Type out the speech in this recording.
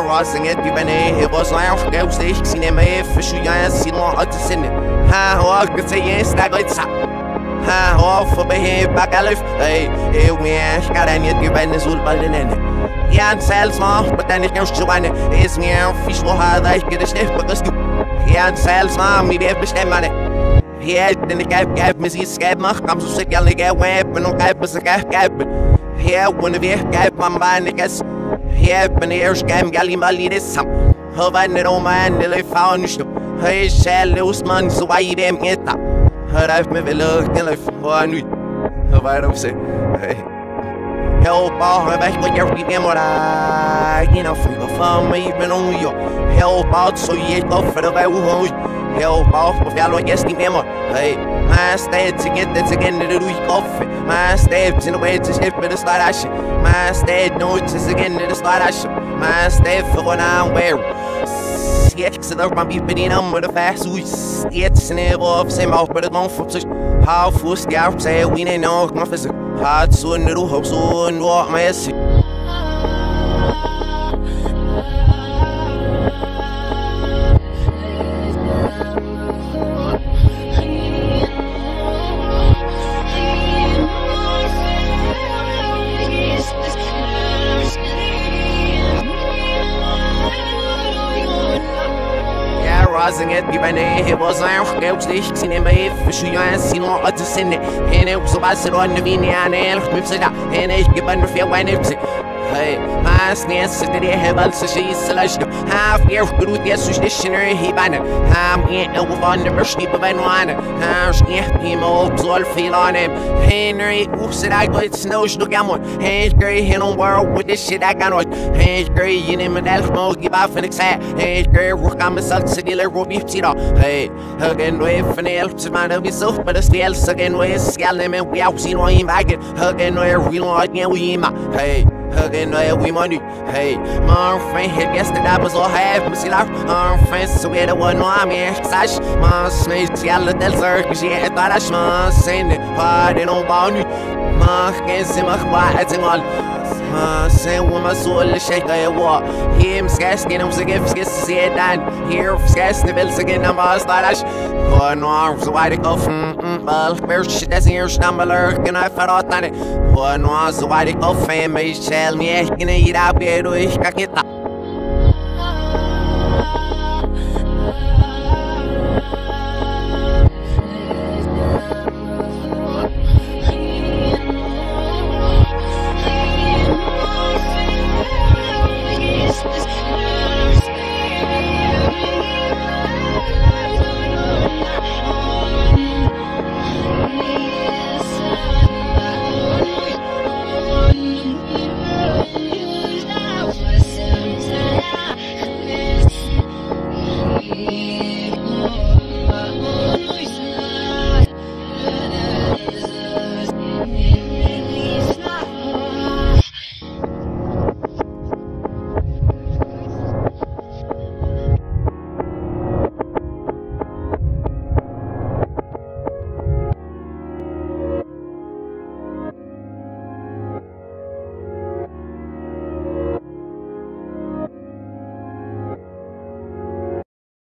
راس قد بنيه باز عفقه وزيك سينما يفشو يا سيلوهات سنة ها هو قصي يستغيت صعب ها هو فبه بقلف اي اي ويش كرانيت جبن زول بلنانه يا نسال صاح بدني كمش جوانا اسمي فيش مو هذا كده شنف بقصدو يا نسال صاح مي بيف بش امانه هي دني كاب كاب مزيز كاب مخ قمصو سكال لقاب ويب منو كاب بس كاب كاب هي ونبيه كاب مباني كسب the scoop. Ja, en bestemmer det. Ja, den ik heb, heb, mis iets heb, mag, kam zo sick, al ik heb, web, en ook heb, is ik heb, heb. Ja, wanneer weer, heb, man, baan, ik is. Ja, ben eerst, kem, gali, mali, dit sam. Hovan, het om, en de leef, hou, nu stop. Hey, shell, loos, man, zo waar je dem, get up. Hör auf mir, will ich, den leef, waar nu. Waarom ze, hey. All her back with every damn what I you know from the farm even on you help out so you go for the way who help off of y'all yes the memo. Hey my steps to get that again to the week off my steps in the way to shift for the start I shit my steps notice again to the start I shit my step for when I'm wearing Yes, der man blir bedien om det fast ud Yes, never op sig mig på det mål for sig Har fusk jeg sagde vi ne nok mig for Har tsun du håb så nu med sig rising it, give an A, it was I don't get this, seen him if you ain't seen what to send it. And it was about to run the Vini and I'll flip it and. Half year good with yes, dictionary, he banner. I'm in a one the brush deep of an one. I'm sniff him all, all feel on him. Henry, said I got snow, no gamma. Hey, great, he don't world with this shit I got on. Great, you name it, elf mode, give off an exact. Hey, great, work on myself, so dealer, will be tira. Hey, again, wave for the elf, to mind of yourself, but it's the else again, where scallum and we out, seen what him back. Again, where we like, yeah, we him. Hey. Hugging where we money, hey, my friend hit guess that I all half, see, like, our friends, so we the one, no, I'm here, Sash, my snakes, yellow, del circus, yeah, thought I should send it, hard and on bound, my hands in my quiet and all. Uh, sen me my soul is shaking and walk. Him skaskin, I'm singing, skis, said de Here, skaskin, Bill singing, I'm a slash. Oh, no, arms wide go from mm, all. Where shit that's here, stumbler, can que não é on it? Oh, no, arms wide go fame, shell me, can I eat out, get away, I get.